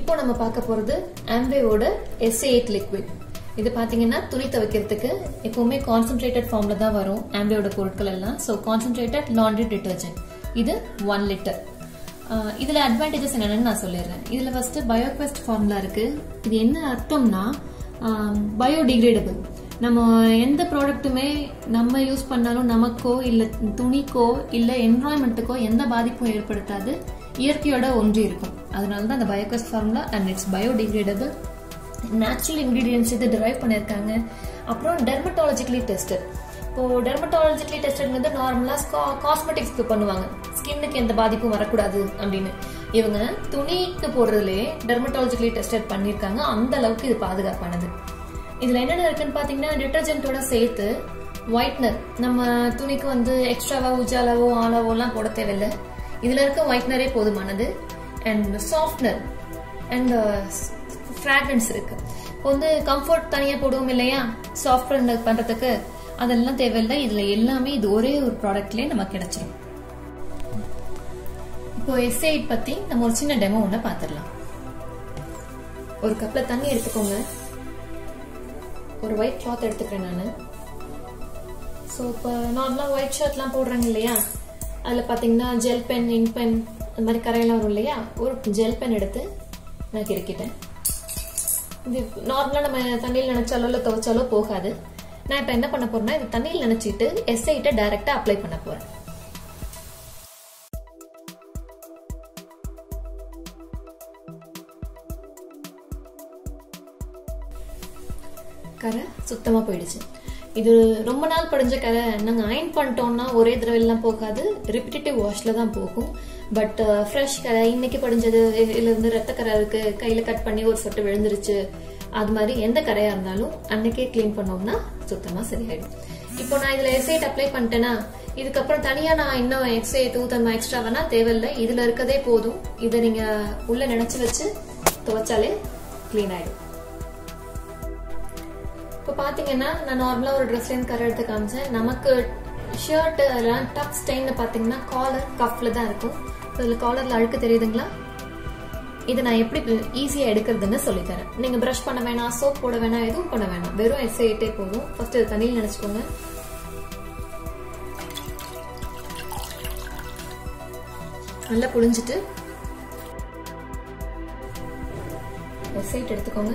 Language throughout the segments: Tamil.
இப்போ நம்ம பார்க்க போறது ஆம்பேவோட எஸ்ஏ எயிட் லிக்விட் இது பாத்தீங்கன்னா துணி துவைக்கிறதுக்கு எப்பவுமே கான்சென்ட்ரேட்டட் ஃபார்ம்ல தான் வரும் ஆம்பேவோட பொருட்கள் எல்லாம். ஸோ கான்சென்ட்ரேட்டட் லாண்ட்ரி டிட்டர்ஜென்ட் இது ஒன் லிட்டர் இதுல அட்வான்டேஜஸ் என்னென்னு நான் சொல்லிடுறேன். இதுல ஃபர்ஸ்ட் பயோக்வெஸ்ட் ஃபார்முலா இருக்கு. இது என்ன அர்த்தம்னா பயோடிகிரேடபிள் நம்ம எந்த ப்ராடக்ட்டுமே நம்ம யூஸ் பண்ணாலும் நமக்கோ இல்ல துணிக்கோ இல்ல என்வாயன்மெண்ட்டுக்கோ எந்த பாதிப்பும் ஏற்படுத்தாது. இயற்கையோட ஒன்றி இருக்கும். அதனால தான் அந்த பயோகஸ் formula and it's biodegradable natural ingredients இது டிரைவ் பண்ணியிருக்காங்க. அப்புறம் டெர்மட்டாலஜிக்கலி டெஸ்டட் இப்போ டெர்மட்டாலஜிக்கலி டெஸ்டட் வந்து நார்மலாக காஸ்மெட்டிக்ஸ்க்கு பண்ணுவாங்க. ஸ்கின்னுக்கு எந்த பாதிப்பும் வரக்கூடாது அப்படின்னு. இவங்க துணிக்கு போடுறதுலே டெர்மட்டாலஜிக்கலி டெஸ்டட் பண்ணியிருக்காங்க. அந்த அளவுக்கு இது பாதுகாப்பானது. இதில் என்னென்ன இருக்குன்னு பார்த்தீங்கன்னா டிட்டர்ஜென்ட்டோட சேர்த்து ஒயிட்னர் நம்ம துணிக்கு வந்து எக்ஸ்ட்ராவா உஜாலாவோ ஆலாவோ போட தேவையில்லை. இதில் இருக்க ஒயிட்னரே போதுமானது. அண்ட் சாஃப்ட்னர் அண்ட் ஃப்ராக்ரன்ஸ் இருக்கு. இப்போ வந்து கம்ஃபர்ட் தனியாக போடுவோம் இல்லையா? சாஃப்ட்வேர் பண்றதுக்கு அதெல்லாம் தேவையில்லை. இதில் எல்லாமே இது ஒரே ஒரு ப்ராடக்ட்லயே நமக்கு கிடைச்சிடும் இப்போ எஸ்ஏ பற்றி நம்ம ஒரு சின்ன டெமோ ஒன்று பார்த்துடலாம் ஒரு கப்பில் தண்ணி எடுத்துக்கோங்க. ஒரு ஒயிட் கிளாத் எடுத்துக்கிறேன் நான். ஸோ இப்போ நார்மலாக ஒயிட் ஷர்ட்லாம் போடுறாங்க இல்லையா? அதில் பார்த்தீங்கன்னா ஜெல் பென் இங்க் பென் இந்த மாதிரி கரையெல்லாம் வரும் இல்லையா? ஒரு ஜெல் பென் எடுத்து நான் கிறுக்கிட்டேன். இது நார்மலாக நம்ம தண்ணியில் நினைச்சாலோ இல்லை துவைச்சாலோ போகாது. நான் இப்போ என்ன பண்ண போறேன்னா இது தண்ணியில் நினைச்சிட்டு எஸ்ஐட்டை டைரெக்டாக அப்ளை பண்ண போறேன். கரை சுத்தமா போயிடுச்சு. இது ரொம்ப நாள் படிஞ்ச கரை. நாங்கள் அயன் பண்ணிட்டோம்னா ஒரே தடவை எல்லாம் போகாது ரிப்பிட்டேட்டிவ் வாஷில் தான் போகும். பட் ஃப்ரெஷ் uh, கரை இன்னைக்கு படிஞ்சது இதுல இருந்து ரத்த கரை இருக்கு கையில கட் பண்ணி ஒரு சொட்டு விழுந்துருச்சு. அது மாதிரி எந்த கரையா இருந்தாலும் அன்னைக்கே கிளீன் பண்ணோம்னா சுத்தமா சரியாயிடும். இப்போ நான் இதுல எஸ்ஐட் அப்ளை பண்ணிட்டேன்னா இதுக்கப்புறம் தனியா நான் இன்னும் எக்ஸே தூத்தன்மா எக்ஸ்ட்ரா வேணா தேவையில்லை. இதுல இருக்கதே போதும். இதை நீங்க உள்ள நினைச்சு வச்சு துவைச்சாலே கிளீன் ஆயிடும். இப்போ பாத்தீங்கன்னா நான் நார்மலா ஒரு ட்ரெஸ்லேருந்து கரை எடுத்து காமிச்சேன். நமக்கு ஷர்ட் அதெல்லாம் டப் ஸ்டெயின் பாத்தீங்கன்னா காலர் கஃப்ல தான் இருக்கும். இதுல காலர்ல அழுக்கு தெரியுதுங்களா? இதை நான் எப்படி ஈஸியா எடுக்கிறதுன்னு சொல்லி தரேன் நீங்க பிரஷ் பண்ண வேணாம் சோப் போட வேணாம் எதுவும் பண்ண வேணாம். வெறும் எஸ்ஐட்டே போதும். ஃபர்ஸ்ட் இது தண்ணியில் நினைச்சுக்கோங்க. நல்லா புழிஞ்சிட்டு எஸ்ஐட் எடுத்துக்கோங்க.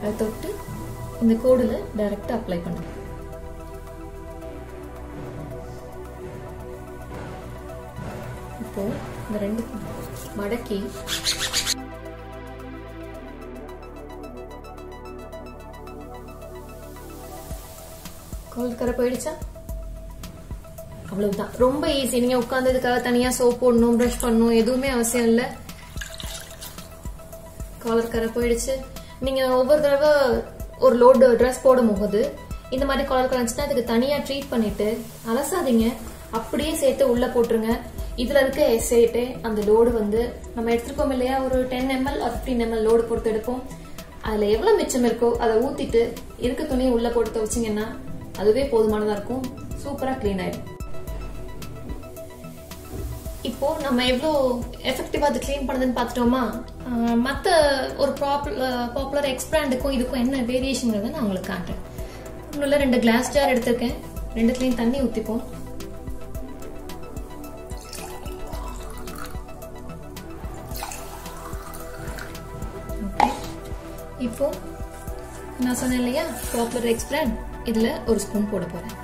அதை தொட்டு இந்த கோடுல டைரக்டா அப்ளை பண்ணுங்க இப்போ இந்த ரெண்டு மடக்கி. கோல்ட் போயிடுச்சா? அவ்வளவுதான். ரொம்ப ஈஸி நீங்க உட்கார்ந்ததுக்காக தனியா சோப் போடணும் பிரஷ் பண்ணணும் எதுவுமே அவசியம் இல்லை. காலர் கரை போயிடுச்சு. நீங்க ஒவ்வொரு தடவை ஒரு லோடு ட்ரெஸ் போடும் போது இந்த மாதிரி காலர் கரை அதுக்கு தனியா ட்ரீட் பண்ணிட்டு அலசாதீங்க. அப்படியே சேர்த்து உள்ள போட்டுருங்க. இதுல இருக்க எஸ்ஐட்டு அந்த லோடு வந்து நம்ம எடுத்துருக்கோம் இல்லையா? ஒரு ten ML or fifteen ML load பொறுத்து எடுப்போம். அதுல எவ்வளவு மிச்சம் இருக்கோ அதை ஊத்திட்டு இருக்க துணியை உள்ள போட்டு துவச்சிங்கன்னா அதுவே போதுமானதா இருக்கும். சூப்பரா கிளீன் ஆயிடும். இப்போ நம்ம எவ்வளோ எஃபெக்டிவா அது கிளீன் பண்ணதுன்னு பார்த்துட்டோமா? மற்ற ஒரு பாப்புலர் எக்ஸ்பிராண்டுக்கும் இதுக்கும் என்ன வேரியேஷன் நான் உங்களுக்கு காட்டுறேன். இன்னும் ரெண்டு கிளாஸ் ஜார் எடுத்திருக்கேன். ரெண்டுத்துலையும் தண்ணி ஊற்றிப்போம் இப்போ நான் சொன்னேன் இல்லையா பாப்புலர் எக்ஸ் இதில் ஒரு ஸ்பூன் போட போகிறேன்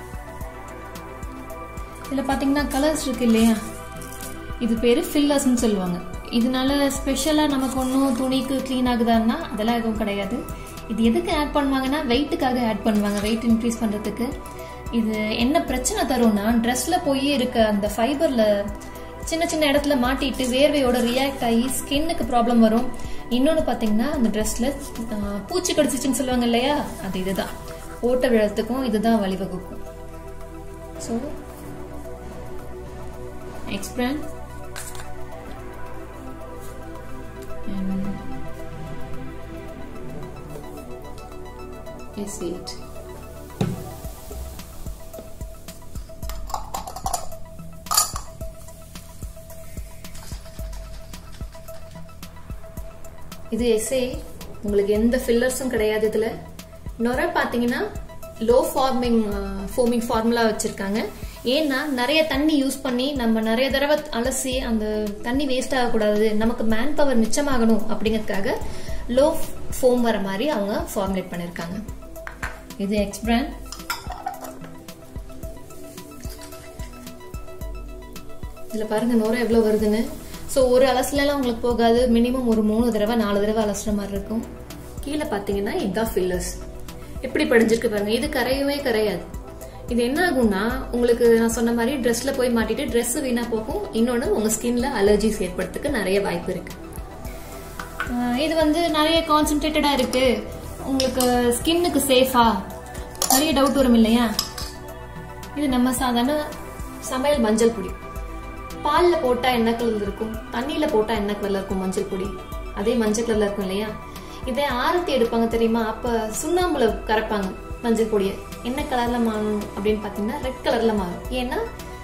இதில் பார்த்தீங்கன்னா கலர்ஸ் இருக்கு இல்லையா இது பேர் ஃபில்லர்ஸ்னு சொல்லுவாங்க. இதனால ஸ்பெஷலாக நமக்கு ஒன்றும் துணிக்கு க்ளீன் ஆகுதான்னா அதெல்லாம் எதுவும் கிடையாது. இது எதுக்கு ஆட் பண்ணுவாங்கன்னா வெயிட்டுக்காக ஆட் பண்ணுவாங்க வெயிட் இன்க்ரீஸ் பண்ணுறதுக்கு இது என்ன பிரச்சனை தரும்னா ட்ரெஸ்ஸில் போய் இருக்க அந்த ஃபைபரில் சின்ன சின்ன இடத்துல மாட்டிட்டு வேர்வையோட ரியாக்ட் ஆகி ஸ்கின்னுக்கு ப்ராப்ளம் வரும். இன்னொன்று பார்த்தீங்கன்னா அந்த ட்ரெஸ்ல பூச்சி கடிச்சிச்சுன்னு சொல்லுவாங்க இல்லையா? அது இதுதான். ஓட்ட விழத்துக்கும் இதுதான் வழிவகுக்கும். ஸோ எக்ஸ்பிரான் S8 இது எஸ்ஏ உங்களுக்கு எந்த ஃபில்லர்ஸும் கிடையாது இதில். நுர பார்த்தீங்கன்னா லோ ஃபார்மிங் ஃபோமிங் ஃபார்முலா வச்சுருக்காங்க. ஏன்னா நிறைய தண்ணி யூஸ் பண்ணி நம்ம நிறைய தடவை அலசி அந்த தண்ணி வேஸ்ட் ஆகக்கூடாது. நமக்கு மேன் பவர் மிச்சமாகணும் அப்படிங்கிறதுக்காக லோ ஃபோம் வர மாதிரி அவங்க ஃபார்முலேட் பண்ணியிருக்காங்க இது எக்ஸ் பிராண்ட் இதுல பாருங்க நுர எவ்வளோ வருதுன்னு. ஸோ ஒரு அலசலாம் உங்களுக்கு போகாது. மினிமம் ஒரு மூணு தடவை நாலு தடவை அலசுற மாதிரி இருக்கும். கீழே பார்த்தீங்கன்னா இதுதான் ஃபில்லர்ஸ் எப்படி படிஞ்சிருக்கு பாருங்க. இது கரையவே கரையாது. இது என்ன ஆகும்னா உங்களுக்கு நான் சொன்ன மாதிரி ட்ரெஸ்ல போய் மாட்டிட்டு ட்ரெஸ் வீணா போகும். இன்னொன்று உங்க ஸ்கின்ல அலர்ஜிஸ் ஏற்படுறதுக்கு நிறைய வாய்ப்பு இருக்கு. இது வந்து நிறைய கான்சென்ட்ரேட்டடா இருக்கு. உங்களுக்கு ஸ்கின்னுக்கு சேஃபா நிறைய டவுட் வரும் இல்லையா? இது நம்ம சாதாரண சமையல் மஞ்சள் பொடி. பாலில் போட்டால் என்ன கலர் இருக்கும்? தண்ணியில் போட்டால் என்ன கலரில் இருக்கும் மஞ்சள் பொடி? அதே மஞ்சள் கலரில் இருக்கும் இல்லையா? இதே ஆரத்தி எடுப்பாங்க தெரியுமா? அப்போ சுண்ணாம்புல கரைப்பாங்க மஞ்சள் பொடியை. என்ன கலரில் மாறும் அப்படின்னு பார்த்தீங்கன்னா ரெட் கலரில் மாறும். ஏன்னா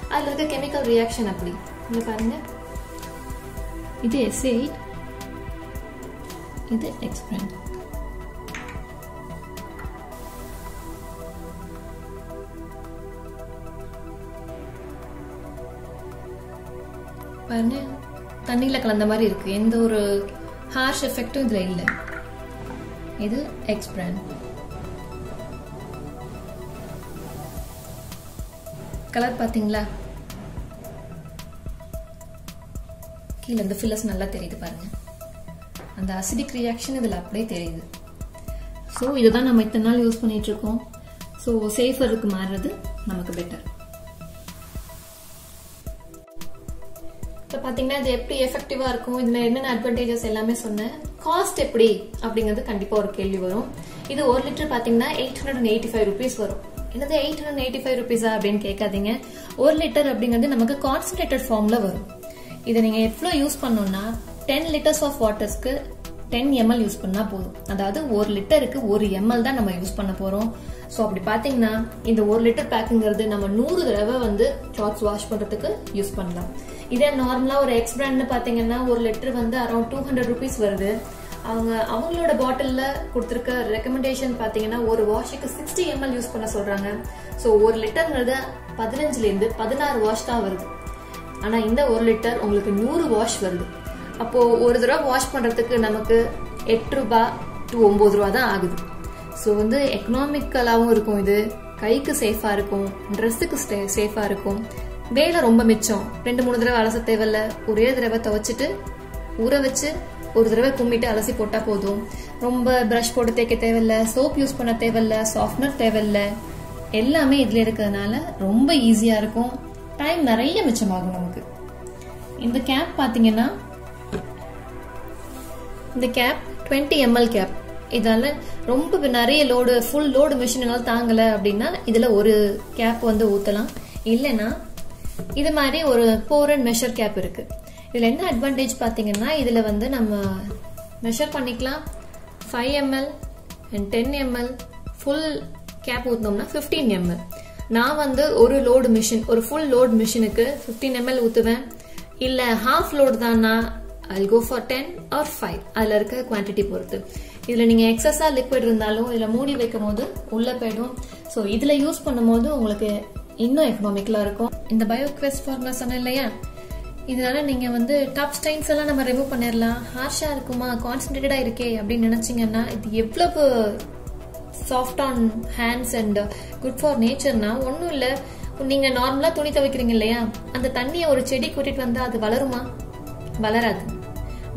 அதில் இருக்க கெமிக்கல் ரியாக்ஷன் அப்படி. இங்கே பாருங்க. இது எஸ்ஏ இது எக்ஸ்பிரண்ட் பாருங்க தண்ணியில் கலந்த மாதிரி இருக்கு. எந்த ஒரு ஹார்ஷ் எஃபெக்டும் இதுல இல்லை. இது எக்ஸ் பிராண்ட் கலர் பாத்தீங்களா கீழே இந்த ஃபில்லர்ஸ் நல்லா தெரியுது பாருங்க. அந்த அசிடிக் ரியாக்ஷன் இதுல அப்படியே தெரியுது. ஸோ இதுதான் நம்ம இத்தனை நாள் யூஸ் பண்ணிட்டு இருக்கோம். ஸோ சேஃபருக்கு மாறுறது நமக்கு பெட்டர் பார்த்தீங்கன்னா இது எப்படி எஃபெக்டிவாக இருக்கும்? இதில் என்னென்ன அட்வான்டேஜஸ் எல்லாமே சொன்னேன். காஸ்ட் எப்படி? அப்படிங்கிறது கண்டிப்பாக ஒரு கேள்வி வரும். இது ஒரு லிட்டர் பார்த்தீங்கன்னா eight hundred and eighty five rupees வரும். என்னது எயிட் ஹண்ட்ரட் எயிட்டி ஃபைவ் ருபீஸா அப்படின்னு கேட்காதீங்க. ஒரு லிட்டர் அப்படிங்கிறது நமக்கு கான்சன்ட்ரேட்டட் ஃபார்மில் வரும். இதை நீங்கள் எவ்வளோ யூஸ் பண்ணோம்னா டென் லிட்டர்ஸ் ஆஃப் வாட்டர்ஸ்க்கு டென் எம்எல் யூஸ் பண்ணா போதும். அதாவது ஒரு லிட்டருக்கு ஒரு எம்எல் தான் நம்ம யூஸ் பண்ண போறோம். ஸோ அப்படி பாத்தீங்கன்னா இந்த ஒரு லிட்டர் பேக்குங்கிறது நம்ம நூறு தடவை வந்து கிளாத்ஸ் வாஷ் பண்றதுக்கு யூஸ் பண்ணலாம். இதே நார்மலா ஒரு எக்ஸ் பிராண்ட்னு பாத்தீங்கன்னா ஒரு லிட்டர் வந்து அரௌண்ட் டூ ஹண்ட்ரட் ருபீஸ் வருது. அவங்க அவங்களோட பாட்டில்ல கொடுத்துருக்க ரெக்கமெண்டேஷன் பாத்தீங்கன்னா ஒரு வாஷுக்கு சிக்ஸ்டி எம்எல் யூஸ் பண்ண சொல்றாங்க. ஸோ ஒரு லிட்டர்ங்கிறது பதினஞ்சுல இருந்து பதினாறு வாஷ் தான் வருது. ஆனா இந்த ஒரு லிட்டர் உங்களுக்கு நூறு வாஷ் வருது. அப்போ ஒரு தடவை வாஷ் பண்றதுக்கு நமக்கு எட்டு ரூபாய் டு ஒன்பது ரூபா தான் ஆகுது. ஸோ வந்து எக்கனாமிக்கலாகவும் இருக்கும் இது. கைக்கு சேஃபா இருக்கும். ட்ரெஸ்ஸுக்கு சேஃபா இருக்கும். வேலை ரொம்ப மிச்சம். ரெண்டு மூணு தடவை அலச தேவையில்ல. ஒரே தடவை துவைச்சிட்டு ஊற வச்சு ஒரு தடவை கும்மிட்டு அலசி போட்டால் போதும். ரொம்ப ப்ரஷ் போட்டு தேய்க்க தேவையில்ல. சோப் யூஸ் பண்ண தேவையில்ல. சாஃப்ட்னர் தேவையில்ல. எல்லாமே இதில் இருக்கிறதுனால ரொம்ப ஈஸியாக இருக்கும். டைம் நிறைய மிச்சமாகும் நமக்கு. இந்த கேப் பார்த்தீங்கன்னா இந்த கேப் டுவெண்ட்டி எம்எல் கேப் இதால ரொம்ப நிறைய லோடு ஃபுல் லோடு மிஷினால் தாங்கல அப்படின்னா இதுல ஒரு கேப் வந்து ஊத்தலாம். இல்லைன்னா இது மாதிரி ஒரு போர் அண்ட் மெஷர் கேப் இருக்கு. இதுல என்ன அட்வான்டேஜ் பாத்தீங்கன்னா இதுல வந்து நம்ம மெஷர் பண்ணிக்கலாம். Five ml and ten ml full cap ஊத்தினோம்னா fifteen ml நான் வந்து ஒரு லோடு மிஷின் ஒரு ஃபுல் லோடு மிஷினுக்கு ஃபிஃப்டீன் எம்எல் ஊத்துவேன். இல்ல half load தான்னா I go for ten or five அதுல இருக்க குவான்டிட்டி பொறுத்து. இதுல நீங்க எக்ஸஸா லிக்விட் இருந்தாலும் இதுல மூடி வைக்கும் போது உள்ள போயிடும். ஸோ இதுல யூஸ் பண்ணும்போது உங்களுக்கு இன்னும் எக்கனாமிக்கலா இருக்கும். இந்த பயோக்வெஸ்ட் ஃபார்முலா சொன்னேன் இல்லையா? இதனால நீங்க வந்து டாப் ஸ்டைன்ஸ் எல்லாம் நம்ம ரிமூவ் பண்ணிடலாம் ஹார்ஷா இருக்குமா? கான்சென்ட்ரேட்டடா இருக்கே அப்படின்னு நினைச்சீங்கன்னா இது எவ்வளவு soft on hands and good for நேச்சர்னா ஒன்றும் இல்லை. நீங்கள் நார்மலாக துணி துவைக்கிறீங்க இல்லையா? அந்த தண்ணியை ஒரு செடி கூட்டிகிட்டு வந்தால் அது வளருமா? வளராது.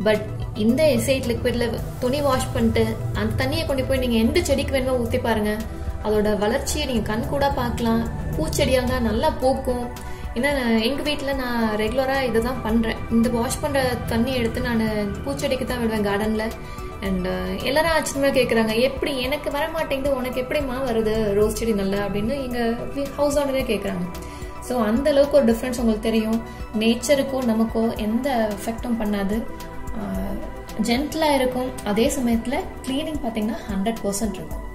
பட் இந்த எசைட் லிக்விட்ல துணி வாஷ் பண்ணிட்டு அந்த தண்ணியை கொண்டு போய் நீங்க எந்த செடிக்கு வேணுமோ ஊத்தி பாருங்க. அதோட வளர்ச்சியை நீங்க கண் கூட பார்க்கலாம். பூச்செடியாக நல்லா பூக்கும். ஏன்னா எங்க வீட்டுல நான் ரெகுலரா இதுதான் பண்றேன். இந்த வாஷ் பண்ற தண்ணி எடுத்து நான் பூச்செடிக்கு தான் விடுவேன் கார்டன்ல அண்ட் uh, எல்லாரும் ஆச்சரியமா கேக்குறாங்க எப்படி எனக்கு வர மாட்டேங்குது உனக்கு எப்படிமா வருது? ரோஸ் செடி நல்லா? அப்படின்னு எங்க ஹவுஸ் ஓனரே கேக்குறாங்க. ஸோ அந்த அளவுக்கு ஒரு டிஃப்ரென்ஸ் உங்களுக்கு தெரியும். நேச்சருக்கோ நமக்கோ எந்த எஃபெக்டும் பண்ணாது. ஜென்டலாக இருக்கும். அதே சமயத்தில் க்ளீனிங் பார்த்தீங்கன்னா ஹண்ட்ரட் பர்சன்ட் இருக்கும்.